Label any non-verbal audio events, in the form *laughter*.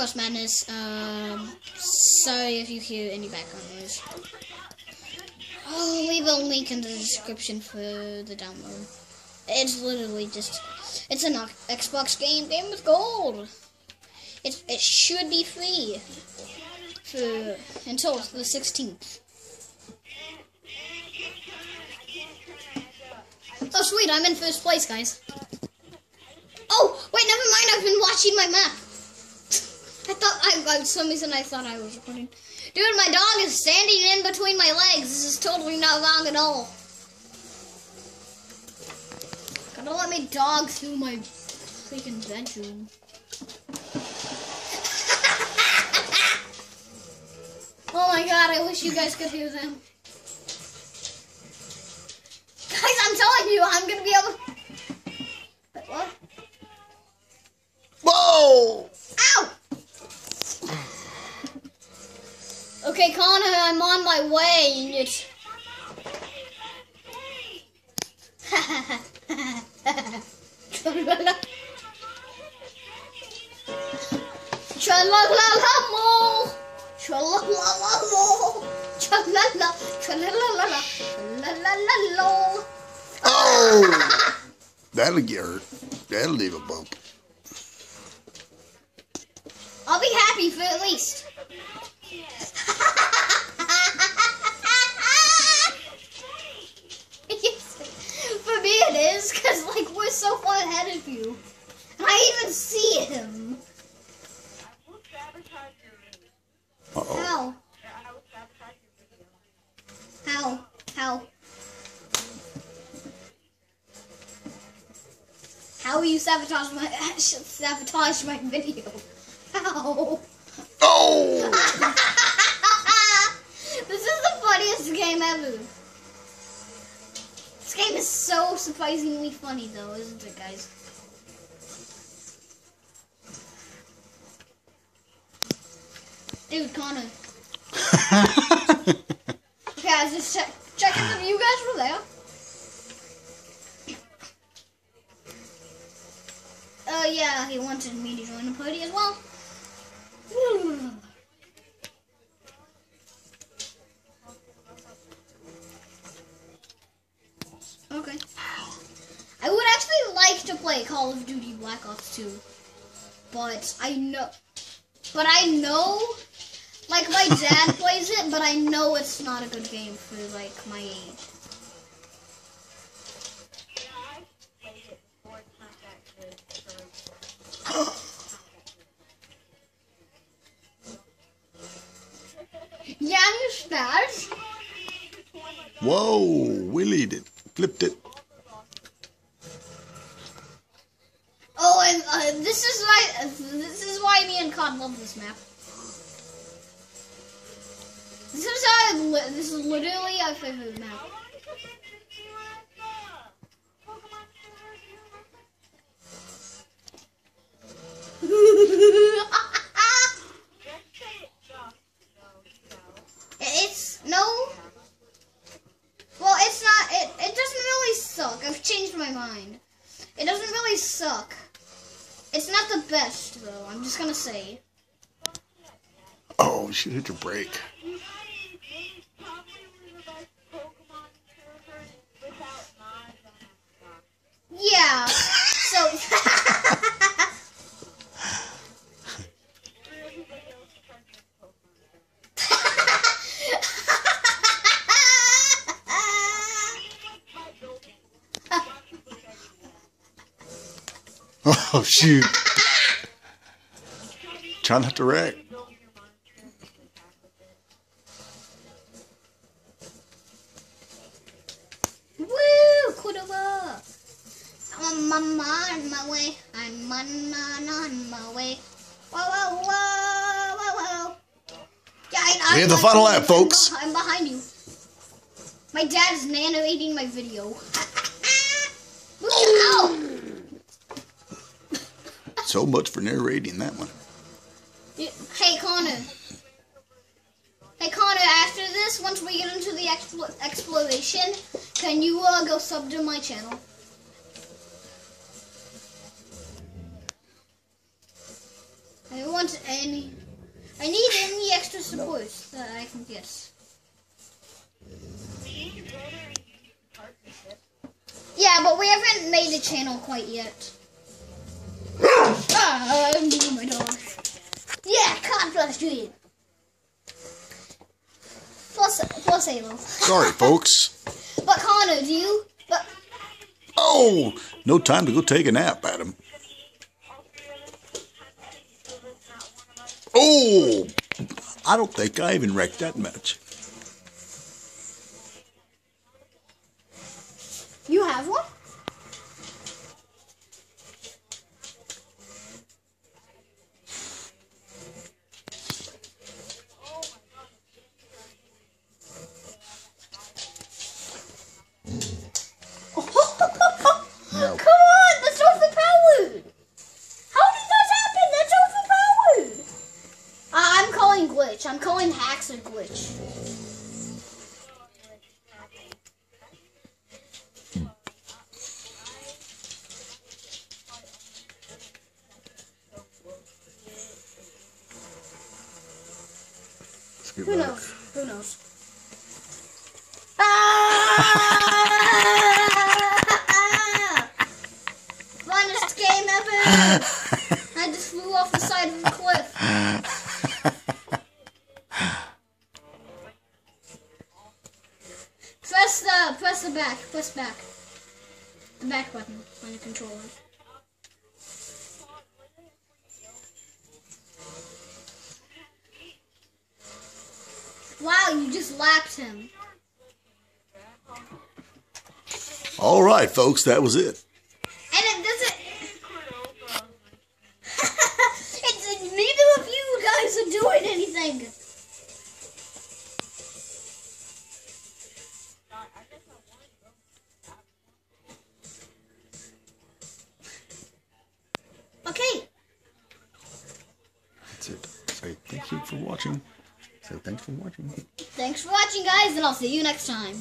Cross Madness. Um, sorry if you hear any background noise. I'll leave a link in the description for the download. It's literally just, it's an Xbox game, Game with Gold. It, it should be free for until the 16th. Oh, sweet, I'm in first place, guys. Oh, wait, never mind, I've been watching my map. I thought, I, for some reason, I thought I was recording. Dude, my dog is standing in between my legs. This is totally not wrong at all. Gotta let me dog through my freaking bedroom. *laughs* oh my god, I wish you guys could hear them. Guys, I'm telling you, I'm gonna be able. What? Whoa! Okay, Connor, I'm on my way. Tra-la-la-la-mo. Tra-la-la-la-lo. Tra-la-la. Tra-la-la-la-la. Tra-la-la-la-lo. Oh! That'll get hurt. That'll leave a bump. I'll be happy for at least. for me it is, because like we're so far ahead of you. I even see him. Uh-oh. How? How? How? How will you sabotage my *laughs* sabotage my video? How? Oh! *laughs* this is the funniest game ever. This game is so surprisingly funny, though, isn't it, guys? Dude, Connor. *laughs* Okay, I was just check checking if you guys were there. Oh yeah, he wanted me to join the party as well. Play Call of Duty Black Ops 2. But I know but I know like my *laughs* dad plays it, but I know it's not a good game for like my age. *laughs* Yeah, stars. Whoa! Willied it. Flipped it. Uh, this is why uh, this is why me and Cod love this map. This is our, li- this is literally our favorite map. *laughs* it's no. Well, it's not. It it doesn't really suck. I've changed my mind. It doesn't really suck. It's not the best though. I'm just gonna say. Oh, should hit your brake. Yeah. So. *laughs* Oh, shoot. Try not to wreck. Woo! Kurova! I'm on, on my way. I'm on, on, on my way. Whoa, whoa, whoa, whoa, whoa. Yeah, I, We have the final behind lap, you. I'm folks. I'm behind you. My dad is narrating my video. *laughs* Look out! So much for narrating that one. Hey, Connor. Hey, Connor, after this, once we get into the explo- exploration, can you uh, go sub to my channel? I want any. I need any extra support that I can get. Yeah, but we haven't made the channel quite yet. Ah, I'm moving my dog. Yeah, God bless you. Plus, plus. Sorry, folks. *laughs* But Connor, do you? But Oh, no time to go take a nap, Adam. Oh, I don't think I even wrecked that much. you have one? No. Come on, that's overpowered. How did that happen? That's overpowered. Uh, I'm calling glitch. I'm calling hacks a glitch. Who knows? Who knows? Ah! *laughs* Funnest game ever! *laughs* I just flew off the side of a cliff. *laughs* press back. The back button on the controller. Wow, you just lapped him. All right, folks, that was it. And it doesn't. *laughs* it's neither of you guys are doing anything. For watching. Say thanks for watching. Thanks for watching, guys, and I'll see you next time.